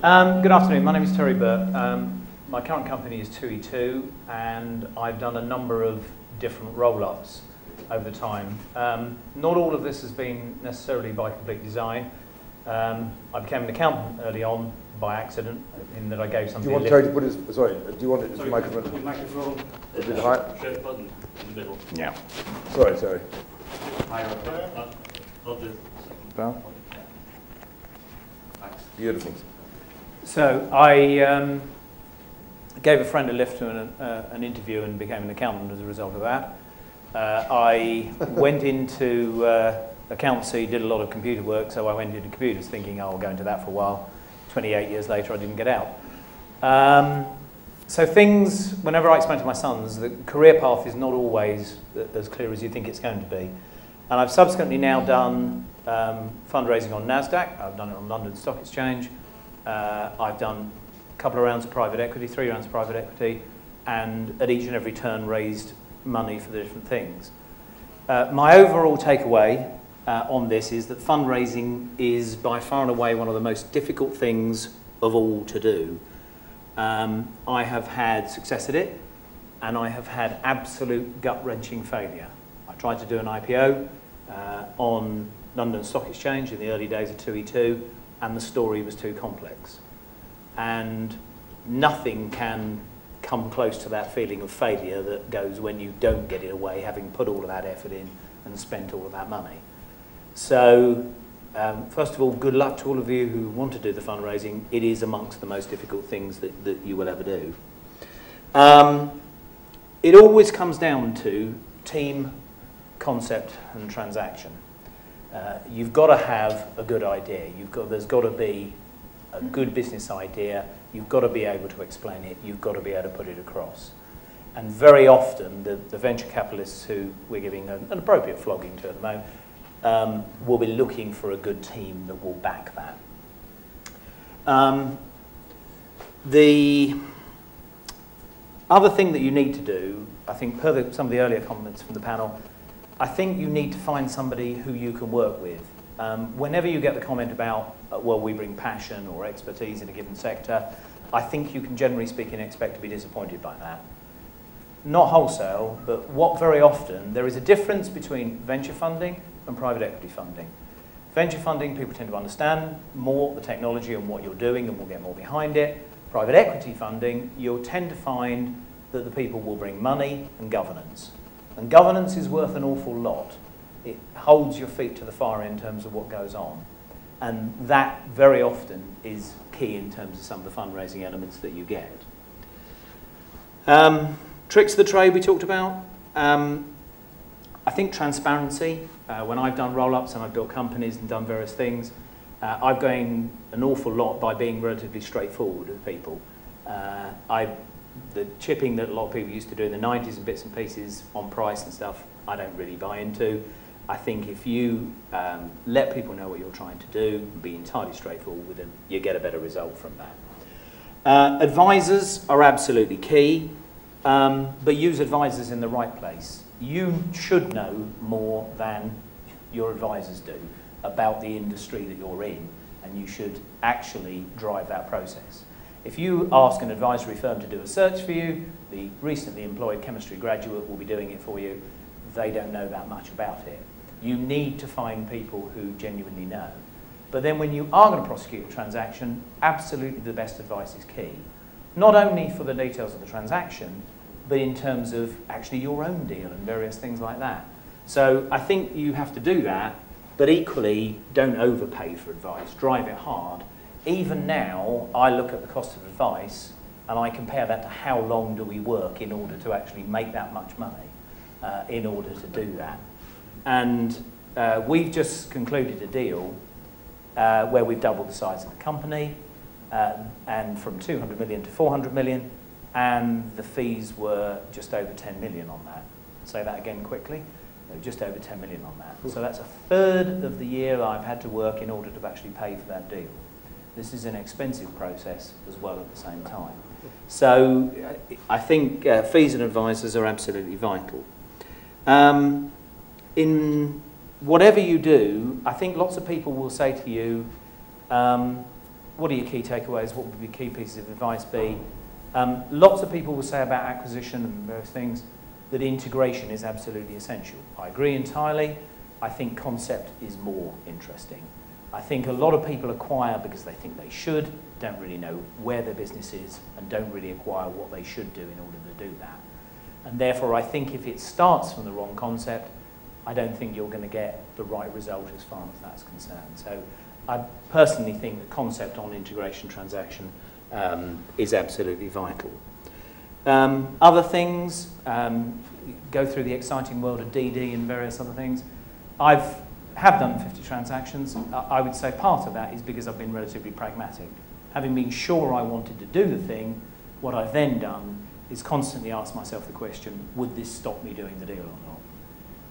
Um, good afternoon, my name is Terry Burt. Um, my current company is 2E2 and I've done a number of different roll-ups over time. Um, not all of this has been necessarily by complete design. Um, I became an accountant early on by accident in that I gave something. Do you want a Terry to put his, sorry, do you want it, Sorry, microphone? your microphone. A bit high? Red button in the middle. Yeah. Sorry, sorry. Higher up. Uh, I'll do. Well. Thanks. Beautiful. So I um, gave a friend a lift to an, uh, an interview and became an accountant as a result of that. Uh, I went into uh, accountancy, did a lot of computer work, so I went into computers thinking oh, I'll go into that for a while. 28 years later, I didn't get out. Um, so things, whenever I explain to my sons, the career path is not always as clear as you think it's going to be. And I've subsequently now done um, fundraising on NASDAQ, I've done it on London Stock Exchange, uh, I've done a couple of rounds of private equity, three rounds of private equity, and at each and every turn raised money for the different things. Uh, my overall takeaway uh, on this is that fundraising is by far and away one of the most difficult things of all to do. Um, I have had success at it, and I have had absolute gut-wrenching failure. I tried to do an IPO uh, on London Stock Exchange in the early days of 2E2, and the story was too complex. And nothing can come close to that feeling of failure that goes when you don't get it away, having put all of that effort in and spent all of that money. So, um, first of all, good luck to all of you who want to do the fundraising. It is amongst the most difficult things that, that you will ever do. Um, it always comes down to team, concept, and transaction. Uh, you've got to have a good idea. You've got, there's got to be a good business idea. You've got to be able to explain it. You've got to be able to put it across. And very often, the, the venture capitalists who we're giving an, an appropriate flogging to at the moment um, will be looking for a good team that will back that. Um, the other thing that you need to do, I think per the, some of the earlier comments from the panel, I think you need to find somebody who you can work with. Um, whenever you get the comment about, uh, well, we bring passion or expertise in a given sector, I think you can generally speaking expect to be disappointed by that. Not wholesale, but what very often, there is a difference between venture funding and private equity funding. Venture funding, people tend to understand more the technology and what you're doing and will get more behind it. Private equity funding, you'll tend to find that the people will bring money and governance. And governance is worth an awful lot. It holds your feet to the fire in terms of what goes on. And that very often is key in terms of some of the fundraising elements that you get. Um, tricks of the trade we talked about. Um, I think transparency. Uh, when I've done roll-ups and I've built companies and done various things, uh, I've gained an awful lot by being relatively straightforward with people. Uh, I, the chipping that a lot of people used to do in the 90s and bits and pieces on price and stuff, I don't really buy into. I think if you um, let people know what you're trying to do, and be entirely straightforward with them, you get a better result from that. Uh, advisors are absolutely key, um, but use advisors in the right place. You should know more than your advisors do about the industry that you're in, and you should actually drive that process. If you ask an advisory firm to do a search for you, the recently employed chemistry graduate will be doing it for you. They don't know that much about it. You need to find people who genuinely know. But then when you are going to prosecute a transaction, absolutely the best advice is key. Not only for the details of the transaction, but in terms of actually your own deal and various things like that. So I think you have to do that, but equally don't overpay for advice, drive it hard. Even now, I look at the cost of advice and I compare that to how long do we work in order to actually make that much money uh, in order to do that. And uh, we've just concluded a deal uh, where we've doubled the size of the company uh, and from 200 million to 400 million and the fees were just over 10 million on that. Say that again quickly. Just over 10 million on that. So that's a third of the year I've had to work in order to actually pay for that deal. This is an expensive process as well at the same time. So I think uh, fees and advisors are absolutely vital. Um, in whatever you do, I think lots of people will say to you, um, what are your key takeaways? What would your key pieces of advice be? Um, lots of people will say about acquisition and various things that integration is absolutely essential. I agree entirely. I think concept is more interesting. I think a lot of people acquire because they think they should, don't really know where their business is, and don't really acquire what they should do in order to do that. And therefore, I think if it starts from the wrong concept, I don't think you're going to get the right result as far as that's concerned. So I personally think the concept on integration transaction um, is absolutely vital. Um, other things, um, go through the exciting world of DD and various other things. I've have done 50 transactions. I would say part of that is because I've been relatively pragmatic. Having been sure I wanted to do the thing, what I've then done is constantly ask myself the question, would this stop me doing the deal or not?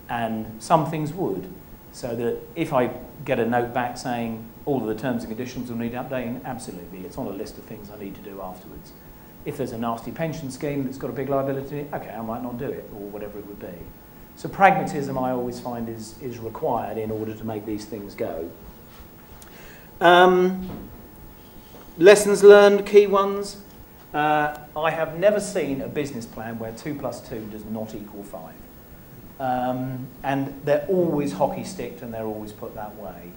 And some things would. So that if I get a note back saying all of the terms and conditions will need updating, absolutely. It's on a list of things I need to do afterwards. If there's a nasty pension scheme that's got a big liability, okay, I might not do it, or whatever it would be. So pragmatism, I always find, is, is required in order to make these things go. Um, lessons learned, key ones. Uh, I have never seen a business plan where 2 plus 2 does not equal 5. Um, and they're always hockey sticked and they're always put that way.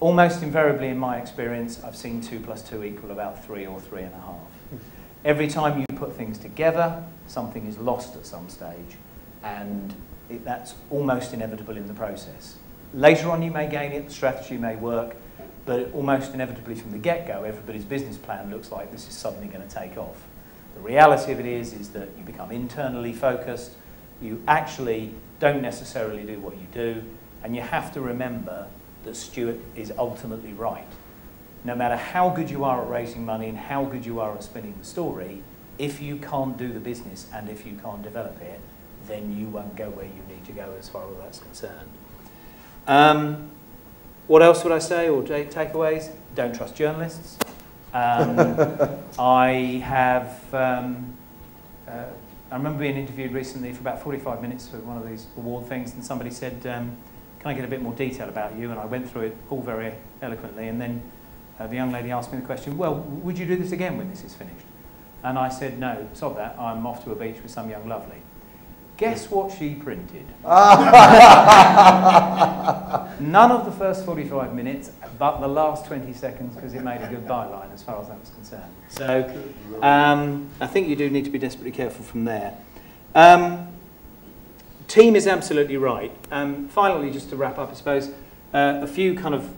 Almost invariably, in my experience, I've seen 2 plus 2 equal about 3 or 3 and a half. Every time you put things together, something is lost at some stage. And it, that's almost inevitable in the process. Later on, you may gain it, the strategy may work, but almost inevitably from the get-go, everybody's business plan looks like this is suddenly going to take off. The reality of it is, is that you become internally focused, you actually don't necessarily do what you do, and you have to remember that Stuart is ultimately right. No matter how good you are at raising money and how good you are at spinning the story, if you can't do the business and if you can't develop it, then you won't go where you need to go as far as that's concerned. Um, what else would I say, or takeaways? Don't trust journalists. Um, I have, um, uh, I remember being interviewed recently for about 45 minutes for one of these award things, and somebody said, um, can I get a bit more detail about you? And I went through it all very eloquently, and then uh, the young lady asked me the question, well, would you do this again when this is finished? And I said, no, stop that, I'm off to a beach with some young lovely. Guess what she printed? None of the first 45 minutes, but the last 20 seconds because it made a good byline as far as that was concerned. So um, I think you do need to be desperately careful from there. Um, team is absolutely right. Um, finally, just to wrap up, I suppose, uh, a few kind of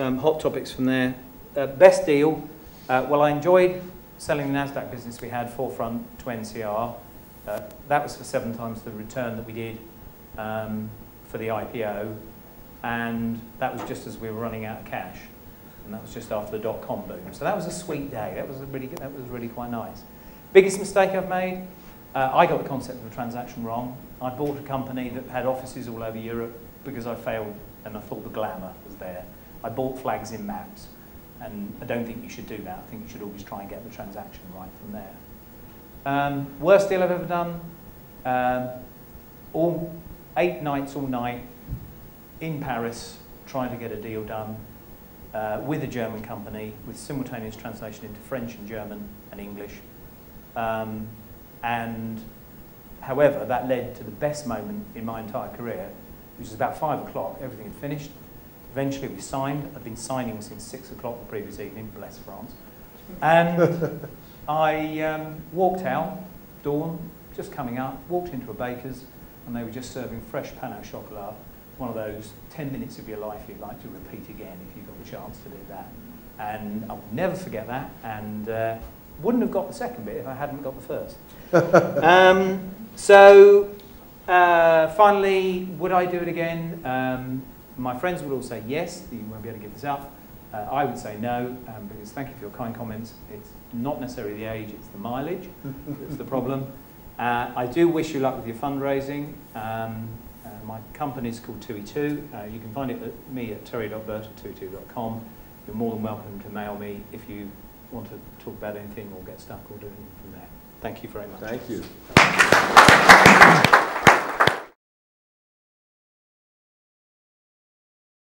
um, hot topics from there. Uh, best deal. Uh, well, I enjoyed selling the NASDAQ business we had, Forefront to NCR. Uh, that was for seven times the return that we did um, for the IPO, and that was just as we were running out of cash, and that was just after the dot-com boom. So that was a sweet day. That was really that was really quite nice. Biggest mistake I've made. Uh, I got the concept of a transaction wrong. I bought a company that had offices all over Europe because I failed and I thought the glamour was there. I bought flags in maps, and I don't think you should do that. I think you should always try and get the transaction right from there. Um, worst deal I've ever done, um, all eight nights all night in Paris trying to get a deal done uh, with a German company with simultaneous translation into French and German and English. Um, and however, that led to the best moment in my entire career, which was about five o'clock, everything had finished. Eventually we signed. I'd been signing since six o'clock the previous evening, bless France. And I um, walked out, dawn, just coming up, walked into a baker's, and they were just serving fresh pain au chocolat, one of those 10 minutes of your life you'd like to repeat again if you got the chance to do that. And I will never forget that, and uh, wouldn't have got the second bit if I hadn't got the first. um, so, uh, finally, would I do it again? Um, my friends would all say yes, you won't be able to give this up. Uh, I would say no, um, because thank you for your kind comments. It's not necessarily the age, it's the mileage that's the problem. Uh, I do wish you luck with your fundraising. Um, uh, my company is called 2E2. Uh, you can find it at me at terry.burt@22.com. You're more than welcome to mail me if you want to talk about anything or get stuck or do anything from there. Thank you very much. Thank you.